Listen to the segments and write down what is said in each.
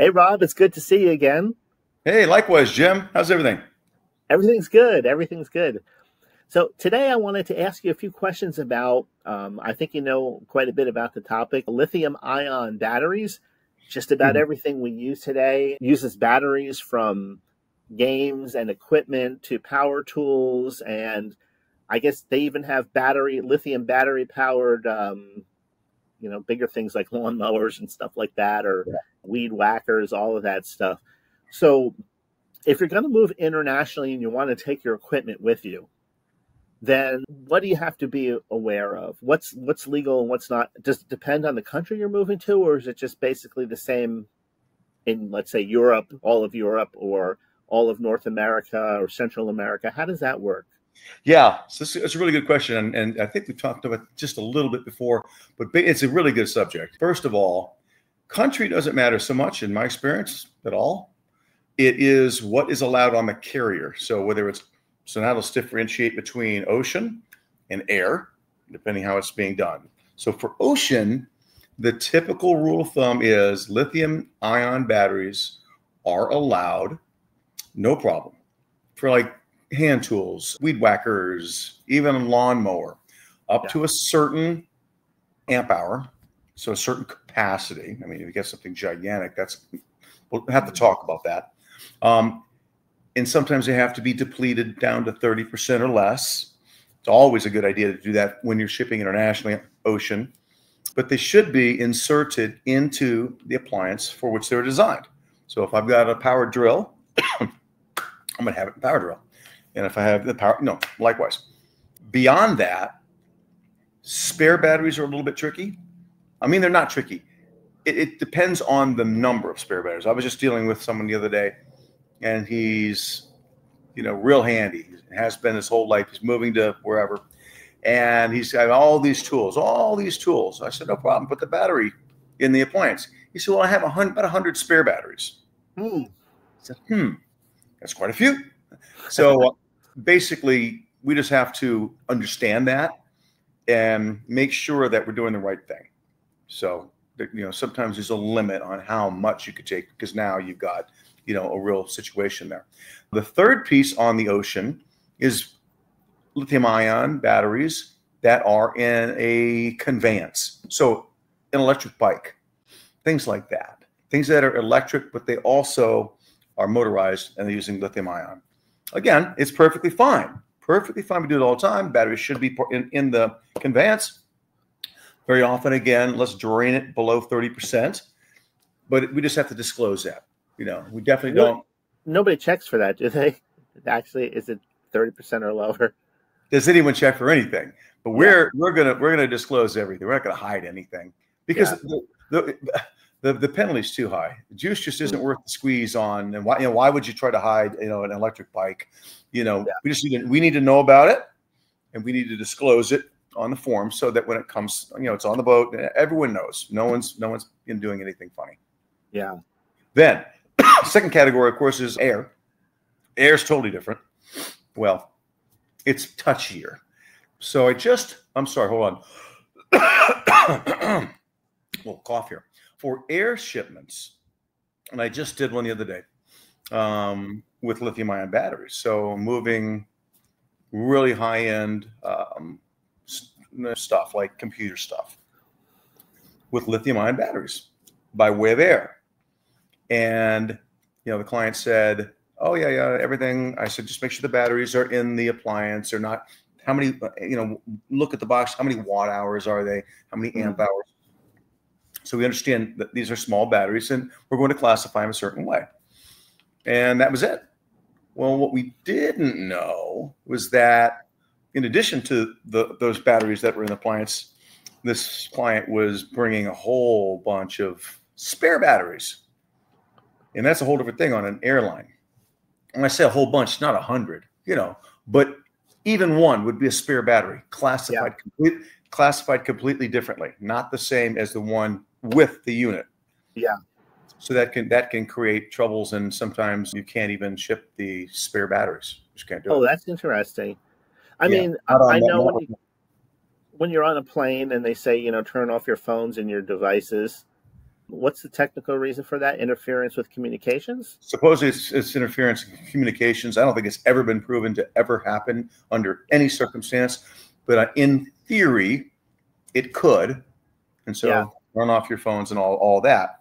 Hey, Rob, it's good to see you again. Hey, likewise, Jim. How's everything? Everything's good. Everything's good. So, today I wanted to ask you a few questions about, um, I think you know quite a bit about the topic lithium ion batteries. Just about mm-hmm. everything we use today uses batteries from games and equipment to power tools. And I guess they even have battery, lithium battery powered um, you know, bigger things like lawnmowers and stuff like that, or yeah. weed whackers, all of that stuff. So, if you're going to move internationally and you want to take your equipment with you, then what do you have to be aware of? What's what's legal and what's not? Does it depend on the country you're moving to, or is it just basically the same in, let's say, Europe, all of Europe, or all of North America or Central America? How does that work? Yeah, so it's a really good question, and, and I think we talked about just a little bit before, but it's a really good subject. First of all, country doesn't matter so much in my experience at all. It is what is allowed on the carrier. So whether it's so now let's differentiate between ocean and air, depending how it's being done. So for ocean, the typical rule of thumb is lithium ion batteries are allowed, no problem. For like hand tools, weed whackers, even a lawnmower, up yeah. to a certain amp hour, so a certain capacity. I mean, if you get something gigantic, that's we'll have to talk about that. Um, and sometimes they have to be depleted down to 30% or less. It's always a good idea to do that when you're shipping internationally, ocean. But they should be inserted into the appliance for which they're designed. So if I've got a power drill, I'm going to have it in power drill. And if I have the power, no, likewise. Beyond that, spare batteries are a little bit tricky. I mean, they're not tricky. It, it, depends on the number of spare batteries. I was just dealing with someone the other day, and he's, you know, real handy. He has been his whole life. He's moving to wherever, and he's got all these tools, all these tools. I said, no problem. Put the battery in the appliance. He said, well, I have a hundred, about hundred spare batteries. Hmm. I said, hmm, that's quite a few. So basically, we just have to understand that and make sure that we're doing the right thing. So, you know, sometimes there's a limit on how much you could take because now you've got, you know, a real situation there. The third piece on the ocean is lithium ion batteries that are in a conveyance. So, an electric bike, things like that. Things that are electric, but they also are motorized and they're using lithium ion. Again, it's perfectly fine. Perfectly fine. We do it all the time. Batteries should be in, in the conveyance. Very often, again, let's drain it below 30%. But we just have to disclose that. You know, we definitely don't. Nobody checks for that, do they? Actually, is it 30% or lower? Does anyone check for anything? But we're yeah. we're gonna we're gonna disclose everything. We're not gonna hide anything because yeah. the, the the the penalty's too high. The juice just isn't mm. worth the squeeze on. And why you know why would you try to hide you know an electric bike? You know yeah. we just need to, we need to know about it, and we need to disclose it on the form so that when it comes you know it's on the boat, everyone knows. No one's no one's been doing anything funny. Yeah. Then second category, of course, is air. Air is totally different. Well, it's touchier. So I just I'm sorry, hold on. little cough here for air shipments, and I just did one the other day um, with lithium ion batteries. So moving really high end um, stuff like computer stuff with lithium ion batteries by way of air. And, you know, the client said, Oh, yeah, yeah, everything. I said, just make sure the batteries are in the appliance or not. How many, you know, look at the box. How many watt hours are they? How many amp mm-hmm. hours? So we understand that these are small batteries and we're going to classify them a certain way. And that was it. Well, what we didn't know was that in addition to the, those batteries that were in the appliance, this client was bringing a whole bunch of spare batteries. And that's a whole different thing on an airline. And I say a whole bunch, not a hundred, you know, but even one would be a spare battery classified yeah. complete, classified completely differently, not the same as the one with the unit. Yeah. So that can that can create troubles, and sometimes you can't even ship the spare batteries. You just can't do oh, it. that's interesting. I yeah, mean, I know when, you, when you're on a plane and they say, you know, turn off your phones and your devices. What's the technical reason for that? Interference with communications? Supposedly it's, it's interference in communications. I don't think it's ever been proven to ever happen under any circumstance, but uh, in theory, it could. And so yeah. run off your phones and all, all that.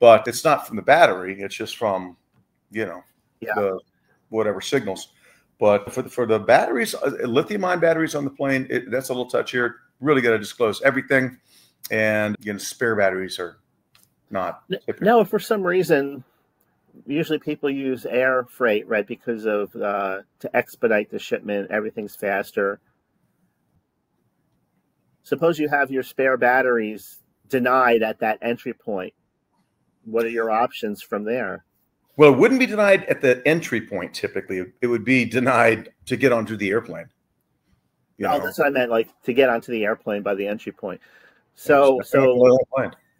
But it's not from the battery, it's just from, you know, yeah. the whatever signals. But for the, for the batteries, uh, lithium ion batteries on the plane, it, that's a little touchier. Really got to disclose everything. And you know, spare batteries are not. Typical. No, for some reason, usually people use air freight, right? Because of uh, to expedite the shipment, everything's faster. Suppose you have your spare batteries denied at that entry point. What are your options from there? Well, it wouldn't be denied at the entry point typically. It would be denied to get onto the airplane. You oh, know? that's what I meant, like to get onto the airplane by the entry point. So, so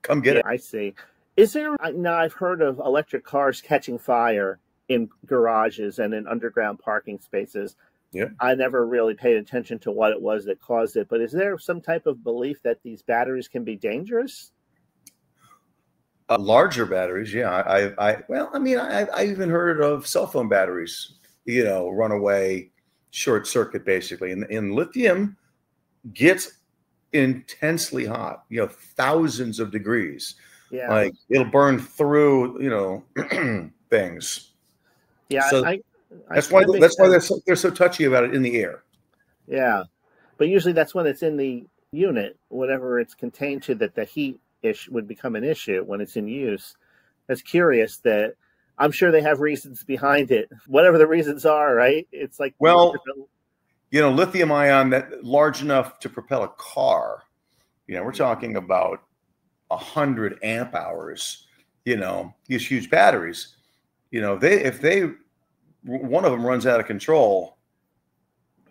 come get yeah, it. I see. Is there now? I've heard of electric cars catching fire in garages and in underground parking spaces. Yeah. I never really paid attention to what it was that caused it, but is there some type of belief that these batteries can be dangerous? Uh, larger batteries, yeah. I, I, well, I mean, I, I even heard of cell phone batteries, you know, run away, short circuit, basically. And, and lithium gets intensely hot, you know, thousands of degrees. Yeah. Like it'll burn through, you know, things. Yeah. So I, I, that's why, that's sense. why they're so, they're so touchy about it in the air. Yeah. But usually that's when it's in the unit, whatever it's contained to, that the heat ish would become an issue when it's in use. That's curious that I'm sure they have reasons behind it, whatever the reasons are, right? It's like well, you know, lithium ion that large enough to propel a car. You know, we're talking about a hundred amp hours. You know, these huge batteries. You know, they if they one of them runs out of control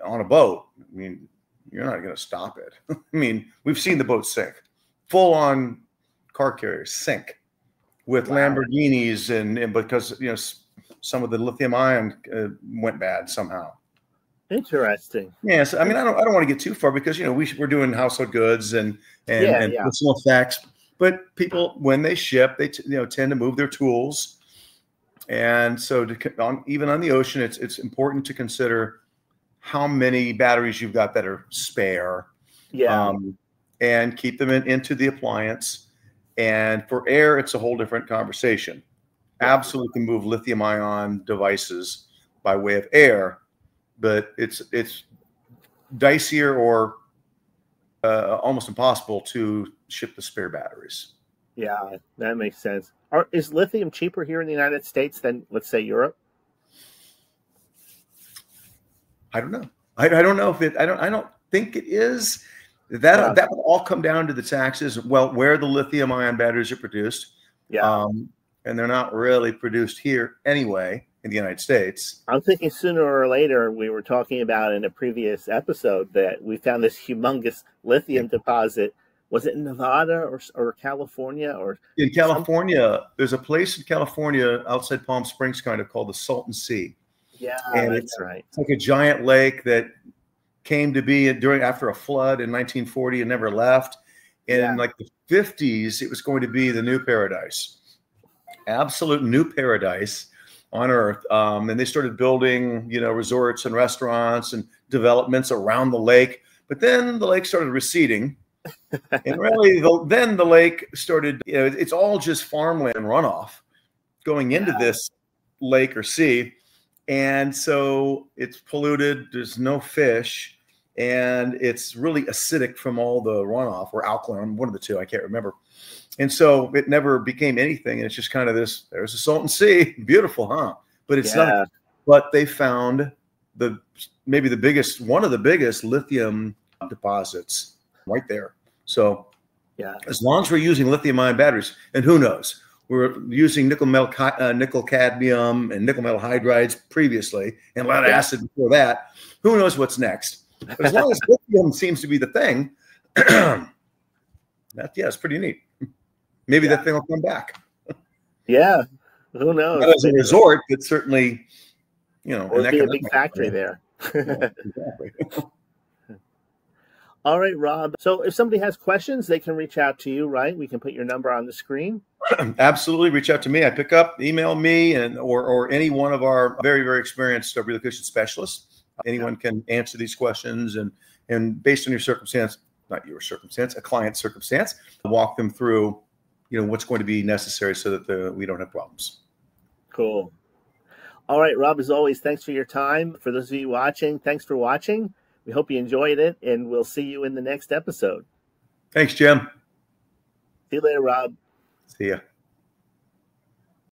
on a boat, I mean, you're not going to stop it. I mean, we've seen the boat sink full on car carriers sink with wow. Lamborghinis and, and, because you know some of the lithium ion uh, went bad somehow. Interesting. Yes, I mean I don't I don't want to get too far because you know we we're doing household goods and and, yeah, and yeah. personal effects, but people when they ship they t- you know tend to move their tools, and so to, on, even on the ocean it's it's important to consider how many batteries you've got that are spare. Yeah. Um, and keep them in, into the appliance. And for air, it's a whole different conversation. Absolutely move lithium ion devices by way of air, but it's it's dicier or uh, almost impossible to ship the spare batteries. Yeah, that makes sense. Are, is lithium cheaper here in the United States than, let's say, Europe? I don't know. I, I don't know if it. I don't. I don't think it is. That yeah. that will all come down to the taxes. Well, where the lithium ion batteries are produced. Yeah. Um, and they're not really produced here anyway in the United States. I'm thinking sooner or later we were talking about in a previous episode that we found this humongous lithium deposit. Was it in Nevada or, or California or in California? Something? There's a place in California outside Palm Springs, kind of called the Salton Sea. Yeah, and that's it's, right. It's like a giant lake that came to be during after a flood in 1940 and never left. And yeah. in like the 50s, it was going to be the new paradise, absolute new paradise on earth. Um, and they started building, you know, resorts and restaurants and developments around the lake. But then the lake started receding. And really, the, then the lake started, you know, it's all just farmland runoff going into yeah. this lake or sea. And so it's polluted. There's no fish and it's really acidic from all the runoff or alkaline, one of the two, I can't remember. And so it never became anything. And it's just kind of this there's a Salton Sea. Beautiful, huh? But it's yeah. not. But they found the maybe the biggest, one of the biggest lithium deposits right there. So, yeah, as long as we're using lithium ion batteries, and who knows, we're using nickel metal, uh, nickel cadmium and nickel metal hydrides previously, and lead yeah. acid before that. Who knows what's next? But as long as lithium seems to be the thing, that yeah, it's pretty neat. Maybe yeah. that thing will come back. yeah, who knows? Not as a resort, but certainly, you know, it be a big factory there. yeah, exactly. All right, Rob. So if somebody has questions, they can reach out to you, right? We can put your number on the screen. Absolutely, reach out to me. I pick up, email me, and or or any one of our very very experienced relocation specialists. Anyone can answer these questions, and and based on your circumstance, not your circumstance, a client's circumstance, walk them through, you know, what's going to be necessary so that the, we don't have problems. Cool. All right, Rob. As always, thanks for your time. For those of you watching, thanks for watching. We hope you enjoyed it, and we'll see you in the next episode. Thanks, Jim. See you later, Rob. See ya.